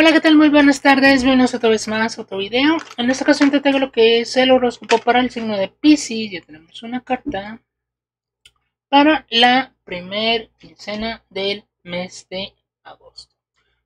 Hola, ¿qué tal? Muy buenas tardes, bienvenidos otra vez más a otro video. En esta ocasión te traigo lo que es el horóscopo para el signo de Pisces. Ya tenemos una carta para la primer quincena del mes de agosto.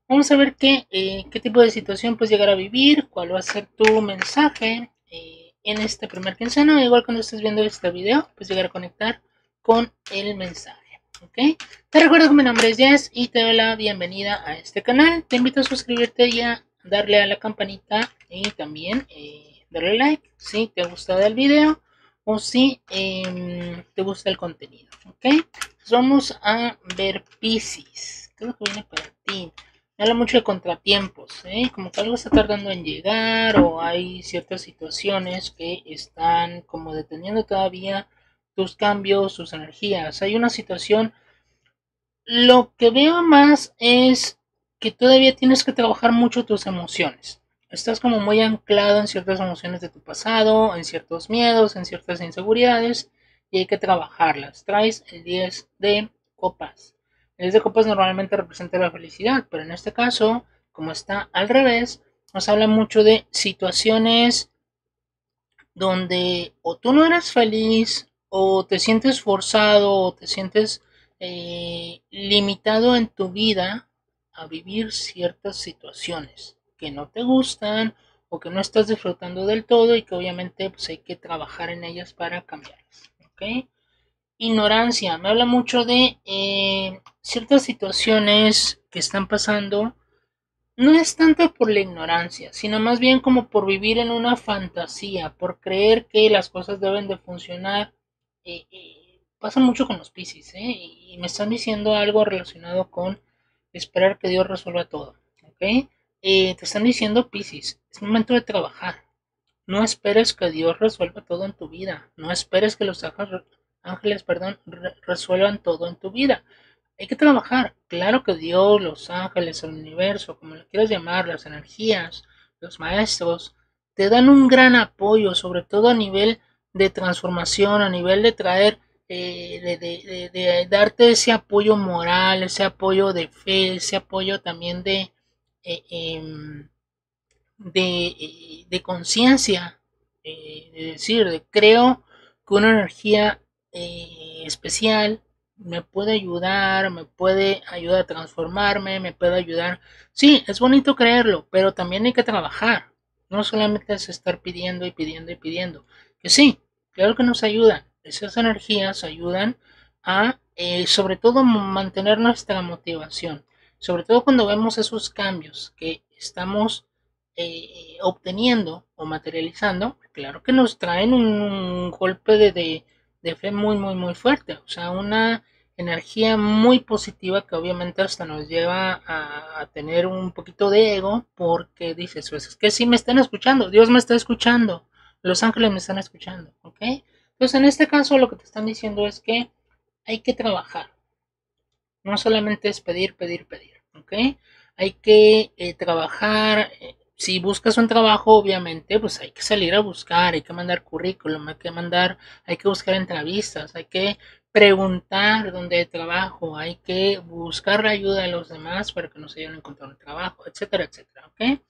Vamos a ver qué, eh, qué tipo de situación puedes llegar a vivir, cuál va a ser tu mensaje eh, en este primer quincena. Igual cuando estés viendo este video, puedes llegar a conectar con el mensaje. ¿Ok? Te recuerdo que mi nombre es Jess y te doy la bienvenida a este canal. Te invito a suscribirte y a darle a la campanita y también eh, darle like si te ha gustado el video o si em, te gusta el contenido, ¿ok? vamos a ver Pisces. ¿Qué es que viene para ti? Habla mucho de contratiempos, ¿eh? como que algo está tardando en llegar o hay ciertas situaciones que están como deteniendo todavía tus cambios, tus energías. Hay una situación, lo que veo más es que todavía tienes que trabajar mucho tus emociones. Estás como muy anclado en ciertas emociones de tu pasado, en ciertos miedos, en ciertas inseguridades y hay que trabajarlas. Traes el 10 de copas. El 10 de copas normalmente representa la felicidad, pero en este caso, como está al revés, nos habla mucho de situaciones donde o tú no eres feliz o te sientes forzado o te sientes eh, limitado en tu vida a vivir ciertas situaciones que no te gustan o que no estás disfrutando del todo y que obviamente pues, hay que trabajar en ellas para cambiarlas. Ignorancia, me habla mucho de eh, ciertas situaciones que están pasando. No es tanto por la ignorancia, sino más bien como por vivir en una fantasía, por creer que las cosas deben de funcionar pasa mucho con los Pisces, ¿eh? Y me están diciendo algo relacionado con esperar que Dios resuelva todo, ¿ok? Eh, te están diciendo Pisces, es momento de trabajar. No esperes que Dios resuelva todo en tu vida. No esperes que los ángeles, perdón, resuelvan todo en tu vida. Hay que trabajar. Claro que Dios, los ángeles, el universo, como lo quieras llamar, las energías, los maestros, te dan un gran apoyo, sobre todo a nivel de transformación, a nivel de traer, eh, de, darte ese apoyo moral, ese apoyo de fe, ese apoyo también de, eh, em, de, conciencia, eh, de decir, de, creo que una energía especial me puede ayudar, me puede ayudar a transformarme, me puede ayudar. Sí, es bonito creerlo, pero también hay que trabajar. No solamente es estar pidiendo y pidiendo y pidiendo. Que sí, Claro que nos ayudan. Esas energías ayudan a, eh, sobre todo, mantener nuestra motivación. Sobre todo cuando vemos esos cambios que estamos eh, obteniendo o materializando, claro que nos traen un, golpe de, fe muy, muy, muy fuerte. O sea, una energía muy positiva que obviamente hasta nos lleva a, tener un poquito de ego porque dices, pues es que sí me están escuchando, Dios me está escuchando, los ángeles me están escuchando, ¿ok? Entonces en este caso lo que te están diciendo es que hay que trabajar. No solamente es pedir, pedir, pedir, ¿ok? Hay que eh, trabajar. Si buscas un trabajo, obviamente, pues hay que salir a buscar, hay que mandar currículum, hay que mandar, hay que buscar entrevistas, hay que preguntar dónde hay trabajo, hay que buscar la ayuda de los demás para que nos ayuden a encontrar un trabajo, etcétera, etcétera, ¿ok?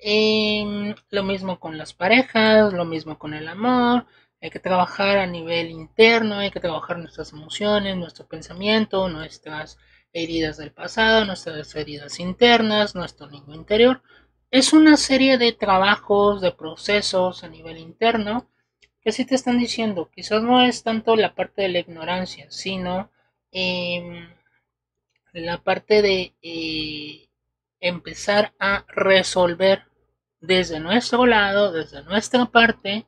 Em, lo mismo con las parejas, lo mismo con el amor. Hay que trabajar a nivel interno, hay que trabajar nuestras emociones, nuestro pensamiento, nuestras heridas del pasado, nuestras heridas internas, nuestro niño interior. Es una serie de trabajos, de procesos a nivel interno que sí te están diciendo, quizás no es tanto la parte de la ignorancia, sino em, la parte de eh, empezar a resolver desde nuestro lado, desde nuestra parte,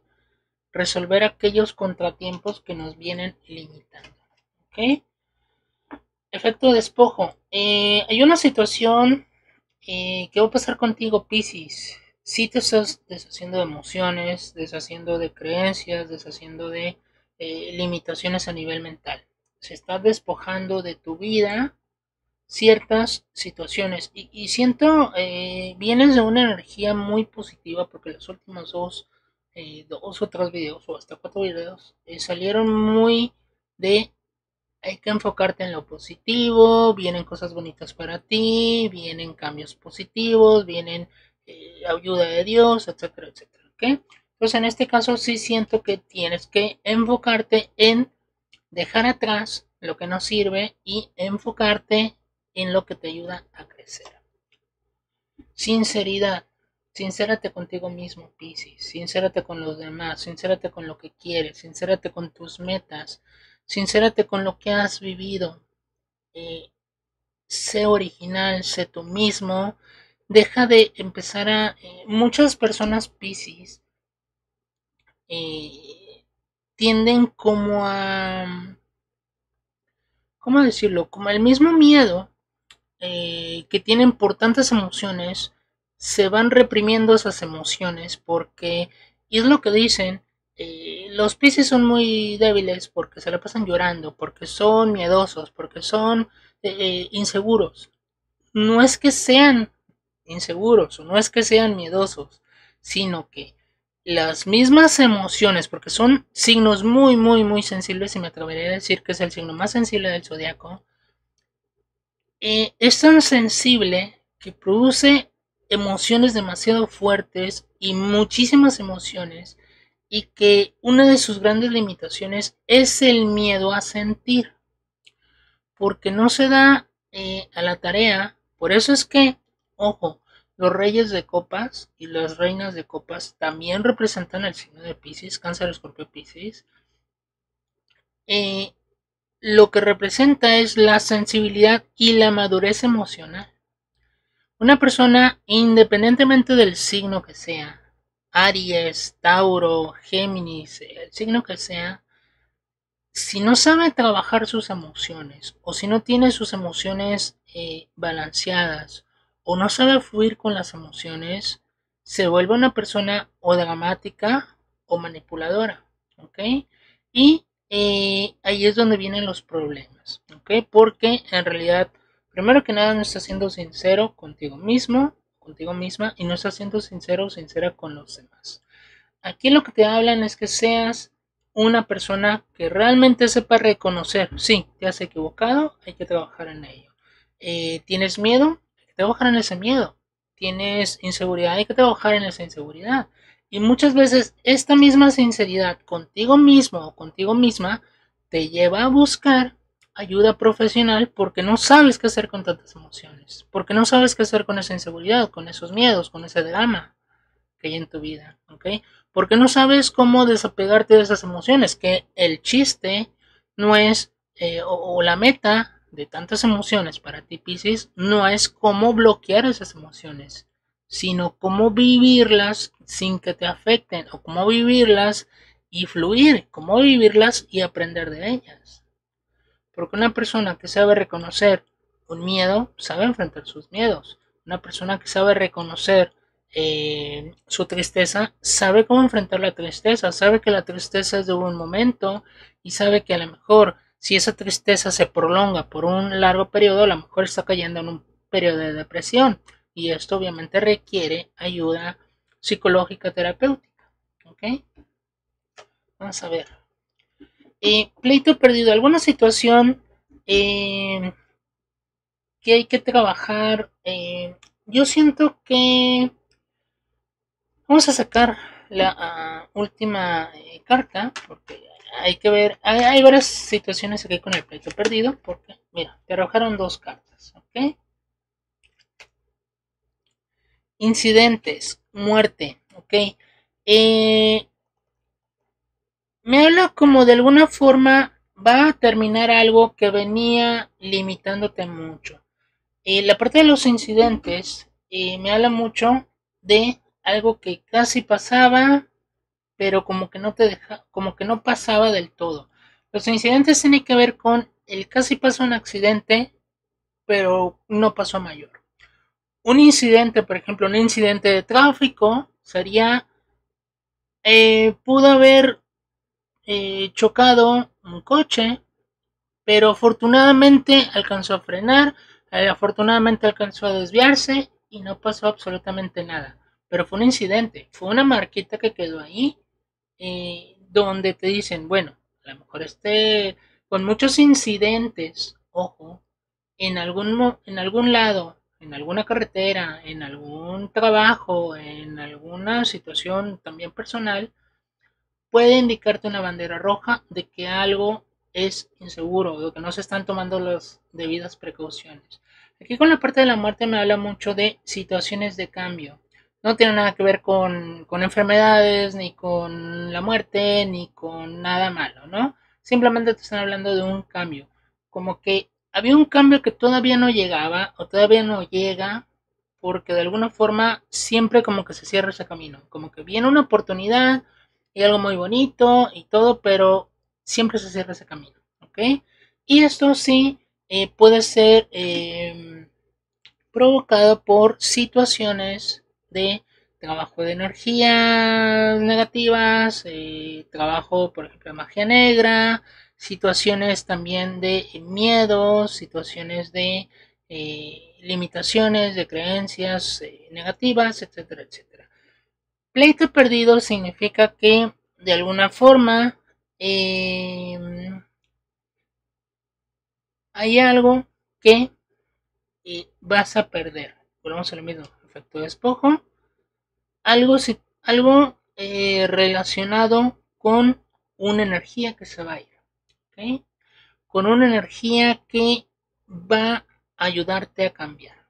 resolver aquellos contratiempos que nos vienen limitando. ¿Ok? Efecto despojo. Eh, hay una situación eh, que va a pasar contigo, Pisces. Si te estás deshaciendo de emociones, deshaciendo de creencias, deshaciendo de eh, limitaciones a nivel mental. Se está despojando de tu vida ciertas situaciones. Y, siento, eh, vienes de una energía muy positiva porque los últimos dos, eh, dos o tres videos o hasta cuatro videos eh, salieron muy de hay que enfocarte en lo positivo, vienen cosas bonitas para ti, vienen cambios positivos, vienen eh, ayuda de Dios, etcétera, etcétera. ¿ok? Entonces en este caso sí siento que tienes que enfocarte en dejar atrás lo que no sirve y enfocarte en lo que te ayuda a crecer. Sinceridad. Sincérate contigo mismo, Piscis. Sincérate con los demás. Sincérate con lo que quieres. Sincérate con tus metas. Sincérate con lo que has vivido. Eh, sé original, sé tú mismo. Deja de empezar a... Eh, muchas personas Piscis eh, tienden como a... ¿Cómo decirlo? Como el mismo miedo que tienen por tantas emociones, se van reprimiendo esas emociones porque, y es lo que dicen, eh, los Pisces son muy débiles porque se la pasan llorando, porque son miedosos, porque son eh, eh, inseguros. No es que sean inseguros o no es que sean miedosos, sino que las mismas emociones, porque son signos muy, muy, muy sensibles, y me atrevería a decir que es el signo más sensible del zodiaco, es tan sensible que produce emociones demasiado fuertes y muchísimas emociones y que una de sus grandes limitaciones es el miedo a sentir, porque no se da eh, a la tarea, por eso es que, ojo, los reyes de copas y las reinas de copas también representan el signo de Pisces, cáncer, escorpio, Pisces. Eh, lo que representa es la sensibilidad y la madurez emocional. Una persona, independientemente del signo que sea, Aries, Tauro, Géminis, el signo que sea, si no sabe trabajar sus emociones o si no tiene sus emociones eh, balanceadas o no sabe fluir con las emociones, se vuelve una persona o dramática o manipuladora, ¿ok? Y eh, ahí es donde vienen los problemas, ¿ok? Porque en realidad, primero que nada, no está siendo sincero contigo mismo, contigo misma y no estás siendo sincero o sincera con los demás. Aquí lo que te hablan es que seas una persona que realmente sepa reconocer, sí, te has equivocado, hay que trabajar en ello. Eh, ¿Tienes miedo? Hay que trabajar en ese miedo. ¿Tienes inseguridad? Hay que trabajar en esa inseguridad. Y muchas veces esta misma sinceridad contigo mismo o contigo misma te lleva a buscar ayuda profesional porque no sabes qué hacer con tantas emociones, porque no sabes qué hacer con esa inseguridad, con esos miedos, con ese drama que hay en tu vida, ¿ok? Porque no sabes cómo desapegarte de esas emociones, que el chiste no es, eh, o, la meta de tantas emociones para ti, Pisces, no es cómo bloquear esas emociones, sino cómo vivirlas sin que te afecten, o cómo vivirlas y fluir, cómo vivirlas y aprender de ellas. Porque una persona que sabe reconocer un miedo, sabe enfrentar sus miedos. Una persona que sabe reconocer eh, su tristeza, sabe cómo enfrentar la tristeza, sabe que la tristeza es de un momento y sabe que a lo mejor si esa tristeza se prolonga por un largo periodo, a lo mejor está cayendo en un periodo de depresión y esto obviamente requiere ayuda psicológica terapéutica. ¿Ok? Vamos a ver. Eh, pleito perdido, alguna situación eh, que hay que trabajar. Eh, yo siento que vamos a sacar la ah, última carta porque hay que ver, hay, varias situaciones aquí con el pleito perdido porque, mira, te arrojaron dos cartas, ¿ok? Incidentes, muerte, ¿ok? Eh, me habla como de alguna forma va a terminar algo que venía limitándote mucho. Eh, la parte de los incidentes eh, me habla mucho de algo que casi pasaba, pero como que no te deja, como que no pasaba del todo. Los incidentes tienen que ver con el casi pasó un accidente, pero no pasó mayor. Un incidente, por ejemplo, un incidente de tráfico sería eh, pudo haber eh, chocado un coche, pero afortunadamente alcanzó a frenar, eh, afortunadamente alcanzó a desviarse y no pasó absolutamente nada. Pero fue un incidente, fue una marquita que quedó ahí, donde te dicen, bueno, a lo mejor este con muchos incidentes, ojo, en algún, en algún lado, en alguna carretera, en algún trabajo, en alguna situación también personal, puede indicarte una bandera roja de que algo es inseguro, de que no se están tomando las debidas precauciones. Aquí con la parte de la muerte me habla mucho de situaciones de cambio. No tiene nada que ver con, con enfermedades, ni con la muerte, ni con nada malo, ¿no? Simplemente te están hablando de un cambio. Como que había un cambio que todavía no llegaba o todavía no llega porque de alguna forma siempre como que se cierra ese camino. Como que viene una oportunidad y algo muy bonito y todo, pero siempre se cierra ese camino. ¿Ok? Y esto sí eh, puede ser em, provocado por situaciones de trabajo de energías negativas, eh, trabajo, por ejemplo, de magia negra, situaciones también de miedos, situaciones de eh, limitaciones, de creencias negativas, etcétera, etcétera. Pleito perdido significa que de alguna forma em, hay algo que eh, vas a perder. Volvemos a mismo, efecto de despojo. Algo, algo eh, relacionado con una energía que se va a ir. Con una energía que va a ayudarte a cambiar.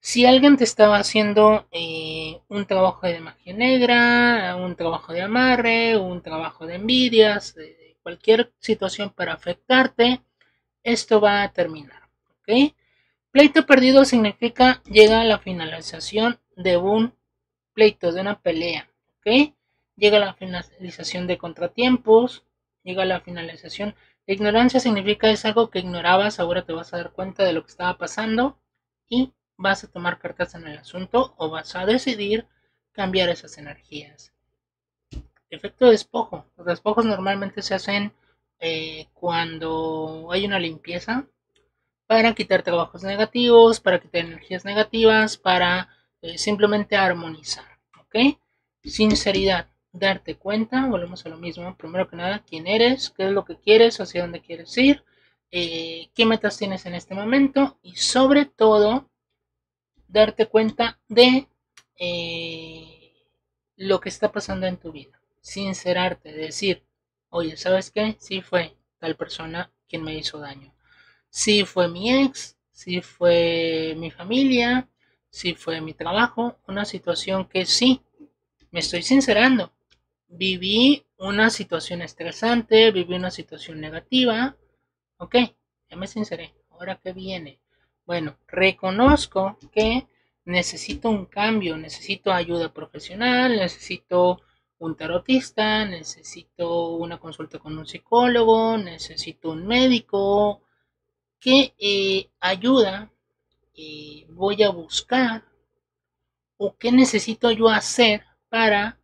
Si alguien te estaba haciendo eh, un trabajo de magia negra, un trabajo de amarre, un trabajo de envidias, cualquier situación para afectarte, esto va a terminar. ¿ok? Pleito perdido significa llega a la finalización de un pleito, de una pelea. ¿ok? Llega a la finalización de contratiempos, llega la finalización. La ignorancia significa es algo que ignorabas, ahora te vas a dar cuenta de lo que estaba pasando y vas a tomar cartas en el asunto o vas a decidir cambiar esas energías. Efecto despojo. Los despojos normalmente se hacen eh, cuando hay una limpieza para quitar trabajos negativos, para quitar energías negativas, para eh, simplemente armonizar. ¿Ok? Sinceridad, darte cuenta, volvemos a lo mismo. Primero que nada, quién eres, qué es lo que quieres, hacia dónde quieres ir, eh, qué metas tienes en este momento y sobre todo, darte cuenta de lo que está pasando en tu vida. Sincerarte, decir, oye, ¿sabes qué? Sí fue tal persona quien me hizo daño. Sí fue mi ex, sí fue mi familia, sí fue mi trabajo, una situación que sí, me estoy sincerando. Viví una situación estresante, viví una situación negativa. Ok, ya me sinceré. Ahora qué viene. Bueno, reconozco que necesito un cambio, necesito ayuda profesional, necesito un tarotista, necesito una consulta con un psicólogo, necesito un médico. ¿Qué eh, ayuda eh, voy a buscar o qué necesito yo hacer para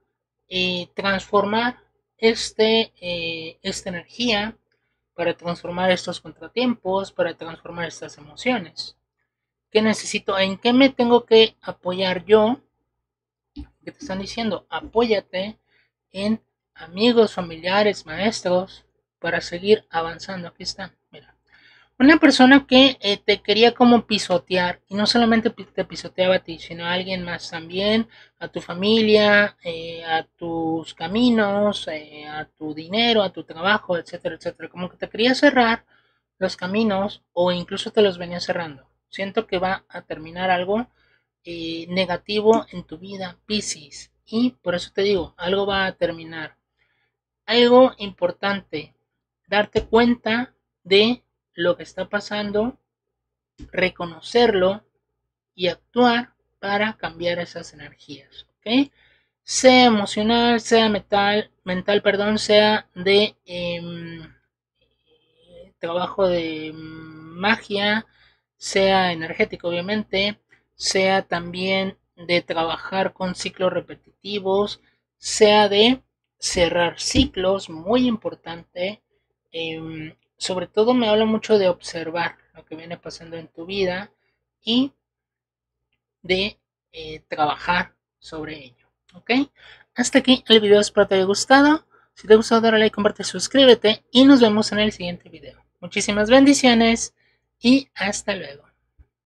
eh, transformar este, esta energía, para transformar estos contratiempos, para transformar estas emociones? ¿Qué necesito? ¿En qué me tengo que apoyar yo? Que te están diciendo, apóyate en amigos, familiares, maestros, para seguir avanzando. Aquí está. Una persona que eh, te quería como pisotear, y no solamente te pisoteaba a ti, sino a alguien más también, a tu familia, eh, a tus caminos, eh, a tu dinero, a tu trabajo, etcétera, etcétera. Como que te quería cerrar los caminos o incluso te los venía cerrando. Siento que va a terminar algo negativo en tu vida, Piscis. Y por eso te digo, algo va a terminar. Algo importante, darte cuenta de lo que está pasando, reconocerlo y actuar para cambiar esas energías. Sea emocional, sea mental, mental perdón, sea de em, trabajo de magia, sea energético obviamente, sea también de trabajar con ciclos repetitivos, sea de cerrar ciclos, muy importante. Em, sobre todo me habla mucho de observar lo que viene pasando en tu vida y de eh, trabajar sobre ello. ¿Ok? Hasta aquí el video, espero te haya gustado. Si te gustó, dale like, comparte, suscríbete y nos vemos en el siguiente video. Muchísimas bendiciones y hasta luego.